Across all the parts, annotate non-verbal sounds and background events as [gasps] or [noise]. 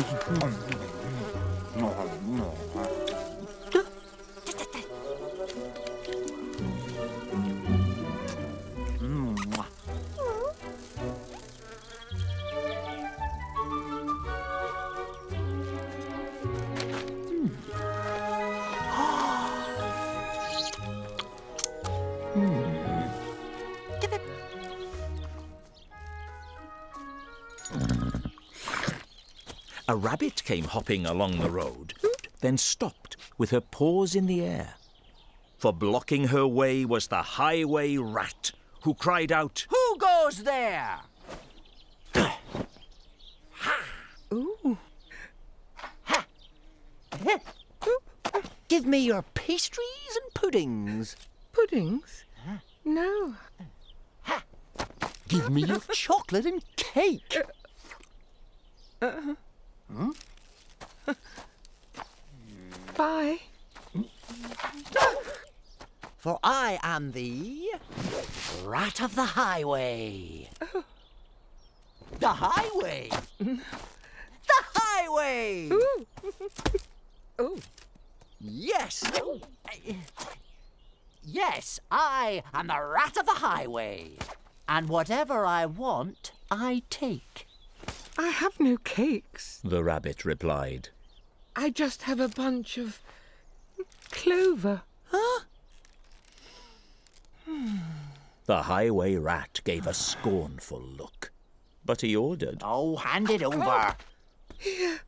그렇지, 충분히. 누나, 누나. Came hopping along the road, then stopped with her paws in the air. For blocking her way was the highway rat, who cried out, Who goes there? Give me your pastries and puddings. Puddings? No. Give me your chocolate and cake. Uh-huh. Hmm? [laughs] Bye. For I am the rat of the highway. Oh. The highway. [laughs] the highway. Oh, [laughs] Yes. Yes, I am the rat of the highway. And whatever I want, I take. I have no cakes. the rabbit replied. I just have a bunch of clover. Huh? Hmm. The highway rat gave a scornful look, but he ordered. Oh, hand it over. Here.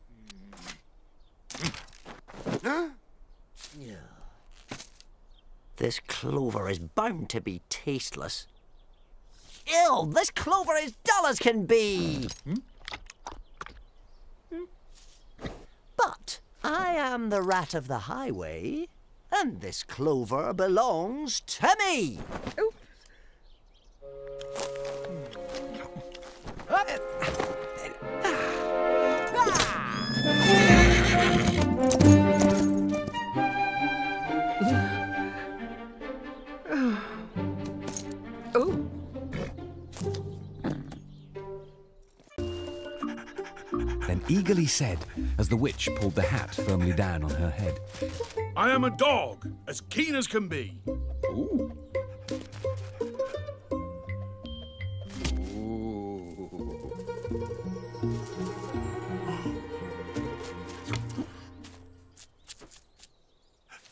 This clover is bound to be tasteless. Ew, this clover is dull as can be. Hmm? But I am the rat of the highway, and this clover belongs to me. Then eagerly said, as the witch pulled the hat firmly down on her head. I am a dog, as keen as can be.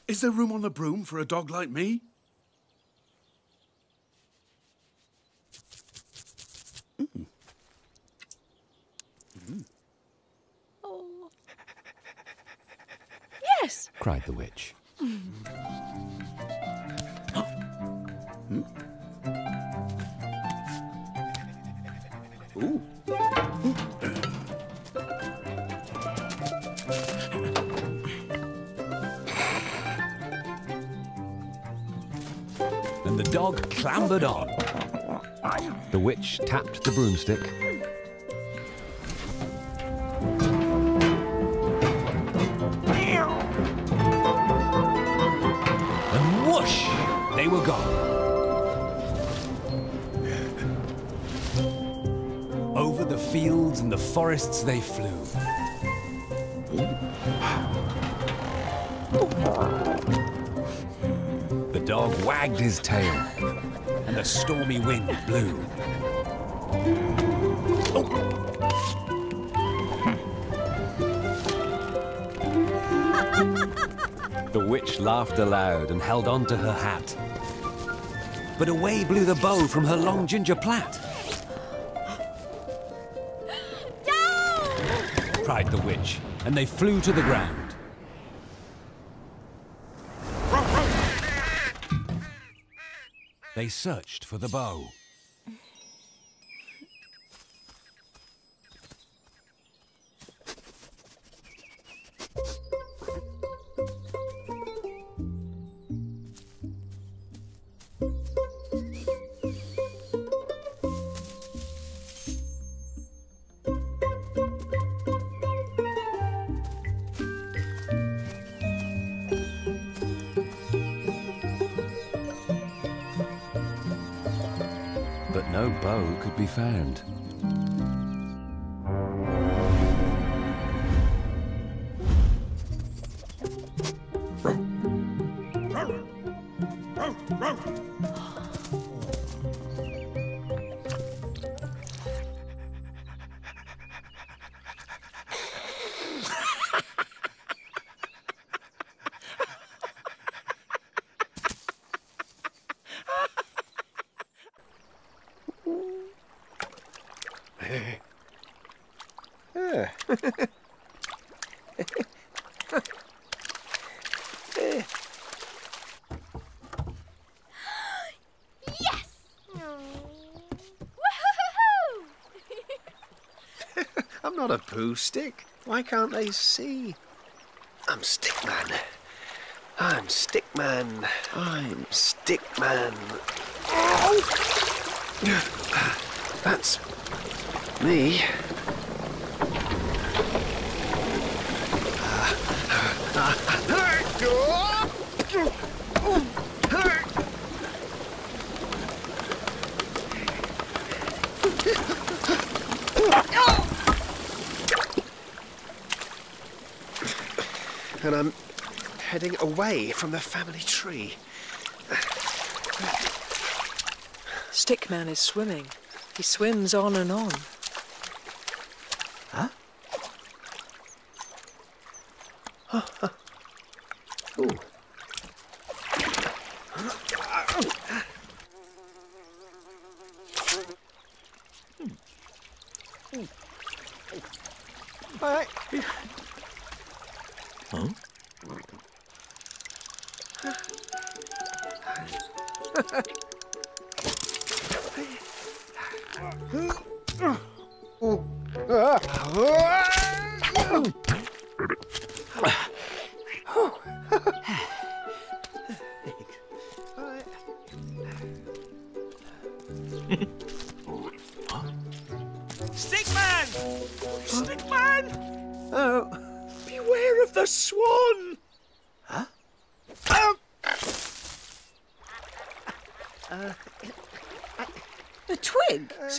Is there room on the broom for a dog like me? And the dog clambered on. The witch tapped the broomstick. Forests they flew. The dog wagged his tail, and the stormy wind blew. The witch laughed aloud and held on to her hat. But away blew the bow from her long ginger plait. Witch, and they flew to the ground. They searched for the bow. No bow could be found. [laughs] Yes! [laughs] I'm not a poo stick. Why can't they see? I'm Stickman. I'm Stickman. I'm Stickman. Oh! [sighs] That's me. And I'm heading away from the family tree. Stickman is swimming. He swims on and on. Ooh. Hi. Stickman!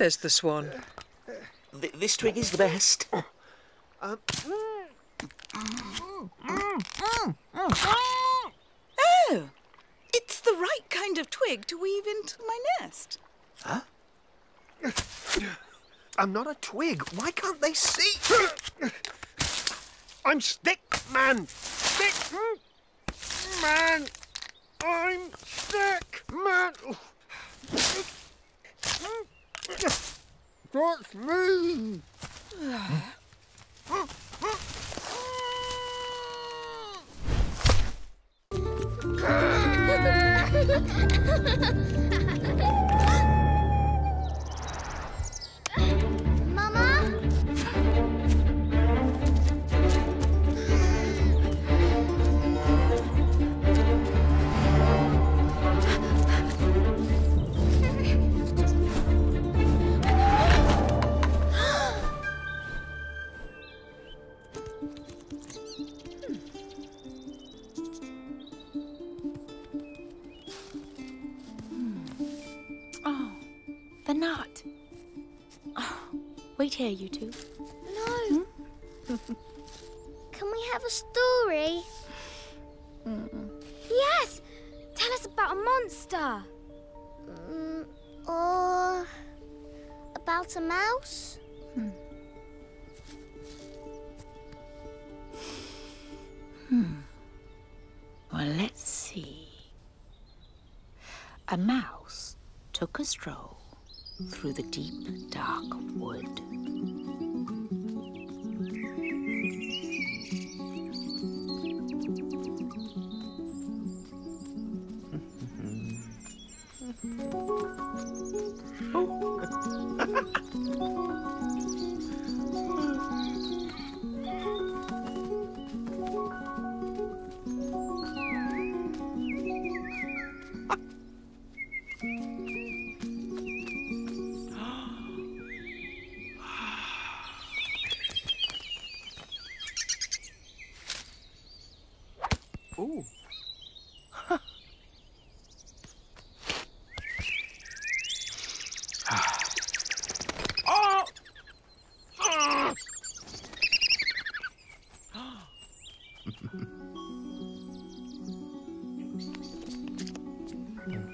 Says the swan. Th- this twig is the best. Oh, it's the right kind of twig to weave into my nest. Huh? I'm not a twig. Why can't they see? I'm stick man. Stick man. I'm Stickman. That's [laughs] me. Wait here, you two. No. [laughs] Can we have a story? Yes! Tell us about a monster. Mm, or about a mouse? Hmm. Well, let's see. A mouse took a stroll through the deep, dark wood. oh! [laughs]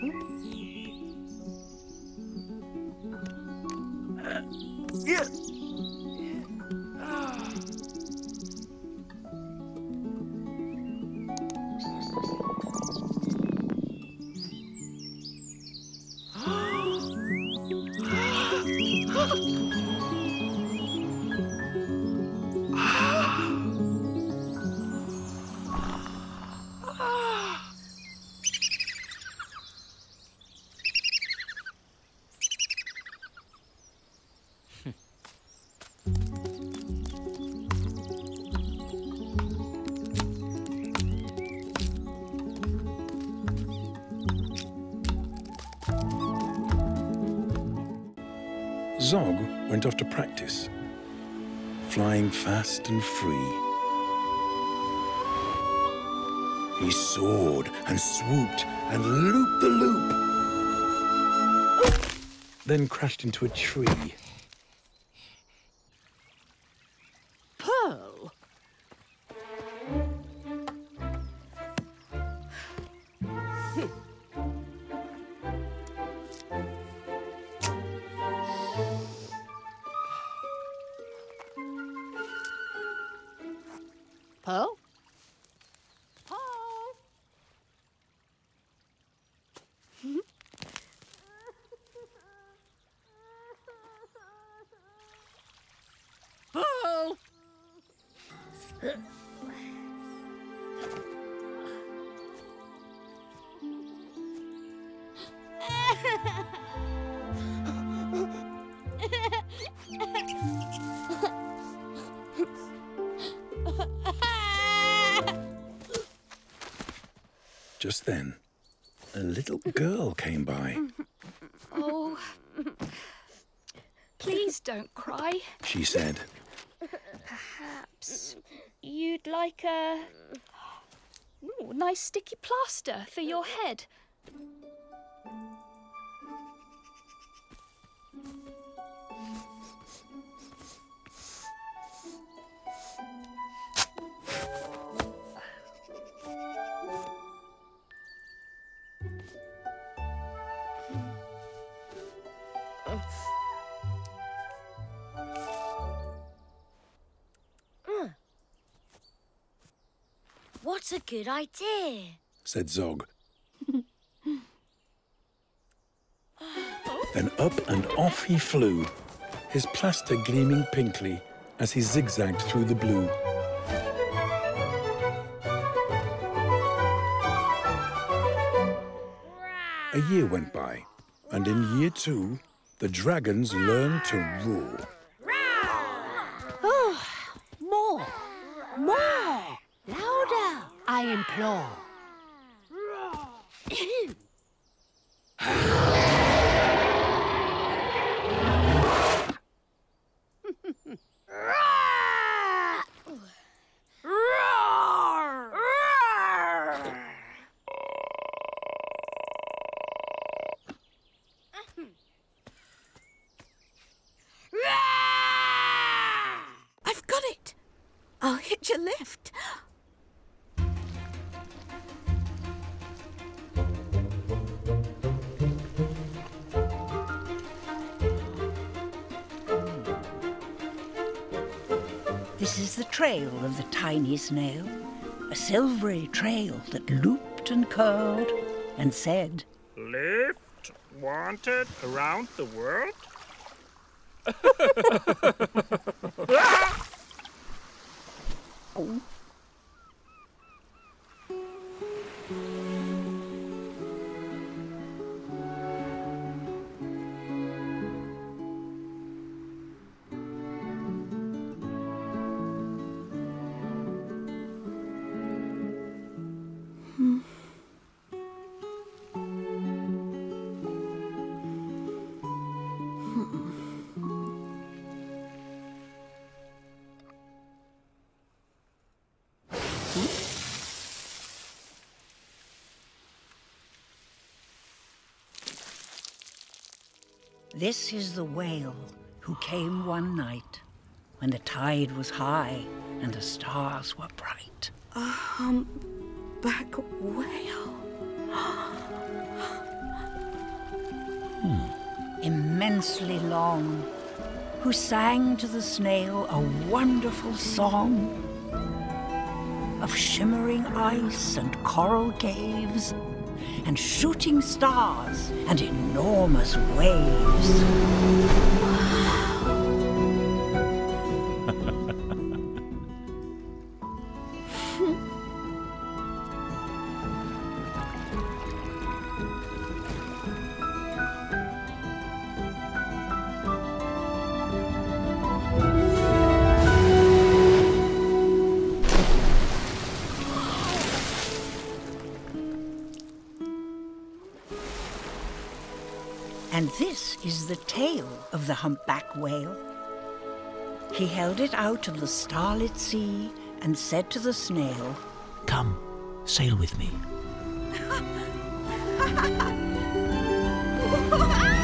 嗯。Zog went off to practice, flying fast and free. He soared and swooped and looped the loop, then crashed into a tree. Just then, a little girl came by. Oh. Please don't cry. She said, Perhaps you'd like a Ooh, nice sticky plaster for your mm. head. What a good idea. said Zog. [laughs] Oh. then up and off he flew, his plaster gleaming pinkly as he zigzagged through the blue. A year went by, and in year two, the dragons learned to roar. I implore. [laughs] This is the trail of the tiny snail, a silvery trail that looped and curled and said, Lift wanted around the world? [laughs] [laughs] This is the whale who came one night when the tide was high and the stars were bright. A humpback whale. [gasps] Hmm. Immensely long, who sang to the snail a wonderful song of shimmering ice and coral caves and shooting stars and enormous waves. Of the humpback whale. He held it out of the starlit sea and said to the snail, Come, sail with me. [laughs]